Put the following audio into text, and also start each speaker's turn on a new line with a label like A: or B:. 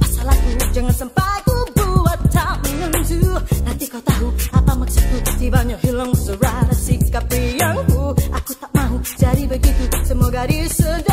A: Masalahku jangan sampai ku buat tak menentu Nanti kau tahu apa maksudku. Tibanya hilang suara sikap ku Aku tak mau jadi begitu. Semoga disedar